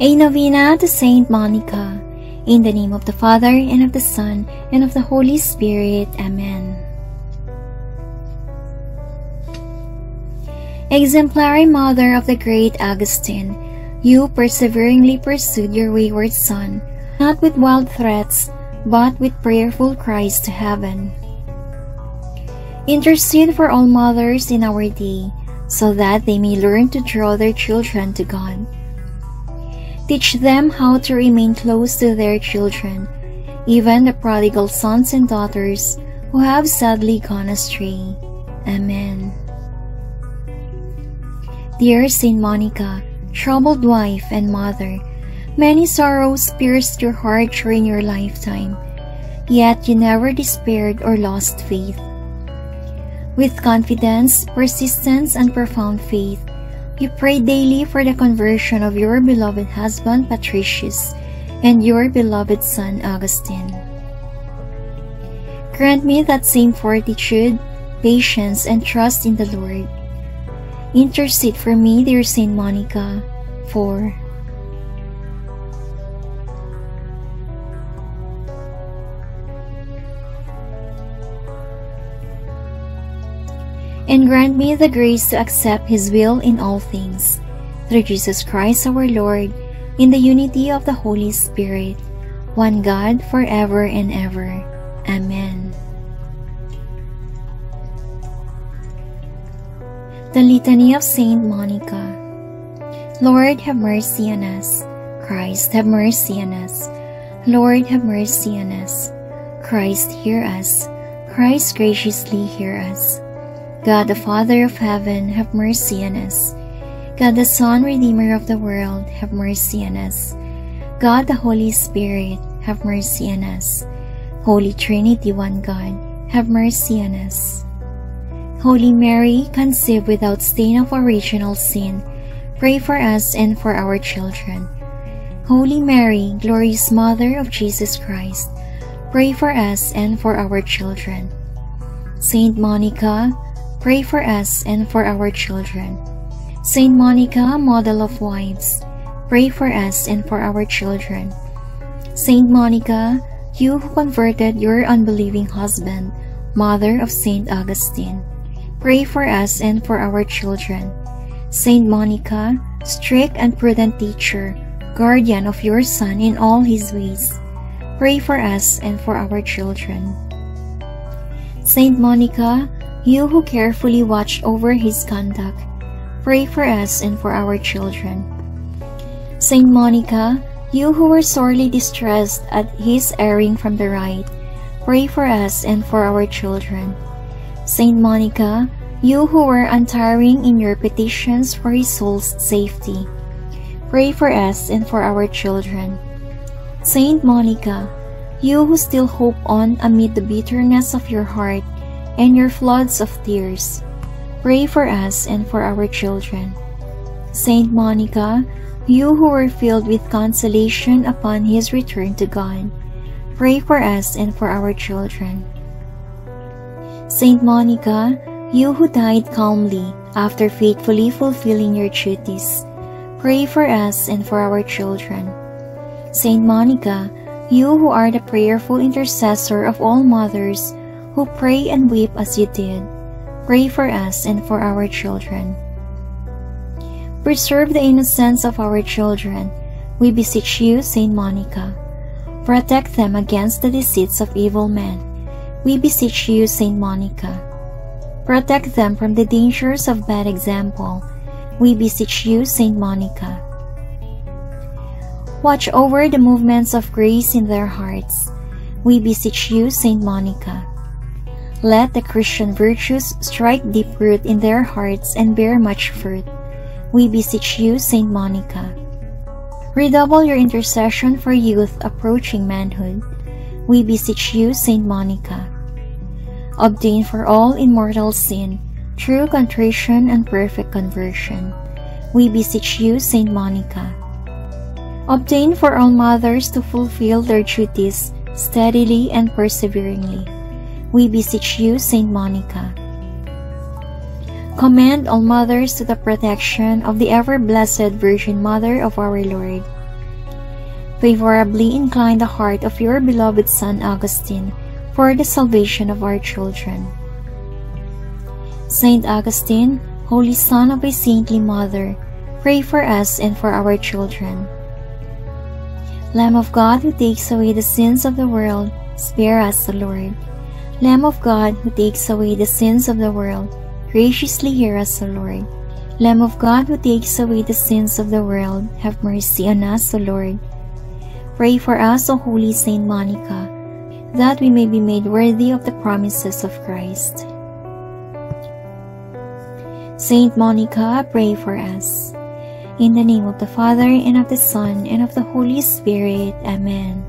A Novena to Saint Monica. In the name of the Father, and of the Son, and of the Holy Spirit. Amen. Exemplary Mother of the great Augustine, you perseveringly pursued your wayward son, not with wild threats, but with prayerful cries to heaven. Intercede for all mothers in our day, so that they may learn to draw their children to God. Teach them how to remain close to their children, even the prodigal sons and daughters who have sadly gone astray. Amen. Dear Saint Monica, troubled wife and mother, many sorrows pierced your heart during your lifetime, yet you never despaired or lost faith. With confidence, persistence, and profound faith, you pray daily for the conversion of your beloved husband Patricius and your beloved son Augustine. Grant me that same fortitude, patience, and trust in the Lord Intercede for me, dear Saint Monica. 4. And grant me the grace to accept His will in all things. Through Jesus Christ our Lord, in the unity of the Holy Spirit, one God, forever and ever. Amen. The Litany of Saint Monica Lord, have mercy on us. Christ, have mercy on us. Lord, have mercy on us. Christ, hear us. Christ, graciously hear us. God, the Father of heaven, have mercy on us. God, the Son, Redeemer of the world, have mercy on us. God, the Holy Spirit, have mercy on us. Holy Trinity, one God, have mercy on us. Holy Mary, conceived without stain of original sin, pray for us and for our children. Holy Mary, glorious Mother of Jesus Christ, pray for us and for our children. Saint Monica, pray for us and for our children. Saint Monica, model of wives, pray for us and for our children. Saint Monica, you who converted your unbelieving husband, mother of Saint Augustine, Pray for us and for our children. Saint Monica, strict and prudent teacher, guardian of your Son in all his ways, pray for us and for our children. Saint Monica, you who carefully watch over his conduct, pray for us and for our children. Saint Monica, you who were sorely distressed at his erring from the right, pray for us and for our children. Saint Monica, you who were untiring in your petitions for his soul's safety, pray for us and for our children. Saint Monica, you who still hope on amid the bitterness of your heart and your floods of tears, pray for us and for our children. Saint Monica, you who were filled with consolation upon his return to God, pray for us and for our children. Saint Monica, you who died calmly after faithfully fulfilling your duties, pray for us and for our children. Saint Monica, you who are the prayerful intercessor of all mothers who pray and weep as you did, pray for us and for our children. Preserve the innocence of our children, we beseech you, Saint Monica. Protect them against the deceits of evil men we beseech you, Saint Monica. Protect them from the dangers of bad example. We beseech you, Saint Monica. Watch over the movements of grace in their hearts. We beseech you, Saint Monica. Let the Christian virtues strike deep root in their hearts and bear much fruit. We beseech you, Saint Monica. Redouble your intercession for youth approaching manhood we beseech you, Saint Monica. Obtain for all immortal sin, true contrition and perfect conversion. We beseech you, Saint Monica. Obtain for all mothers to fulfill their duties steadily and perseveringly. We beseech you, Saint Monica. Commend all mothers to the protection of the ever-blessed Virgin Mother of our Lord. favorably incline the heart of your beloved Son Augustine for the salvation of our children. Saint Augustine, Holy Son of a Saintly Mother, pray for us and for our children. Lamb of God who takes away the sins of the world, spare us, O Lord. Lamb of God who takes away the sins of the world, graciously hear us, O Lord. Lamb of God who takes away the sins of the world, have mercy on us, O Lord. Pray for us, O Holy Saint Monica, that we may be made worthy of the promises of Christ. Saint Monica, pray for us. In the name of the Father, and of the Son, and of the Holy Spirit. Amen.